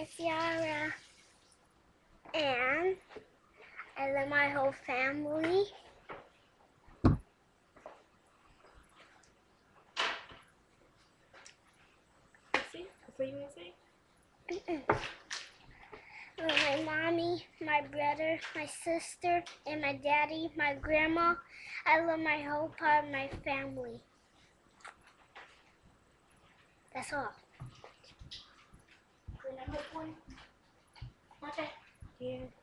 Name's Yara. And I love my whole family. See? That's what you want to say? Love uh, my mommy, my brother, my sister, and my daddy, my grandma. I love my whole part of my family. That's all. one. Watch. Here.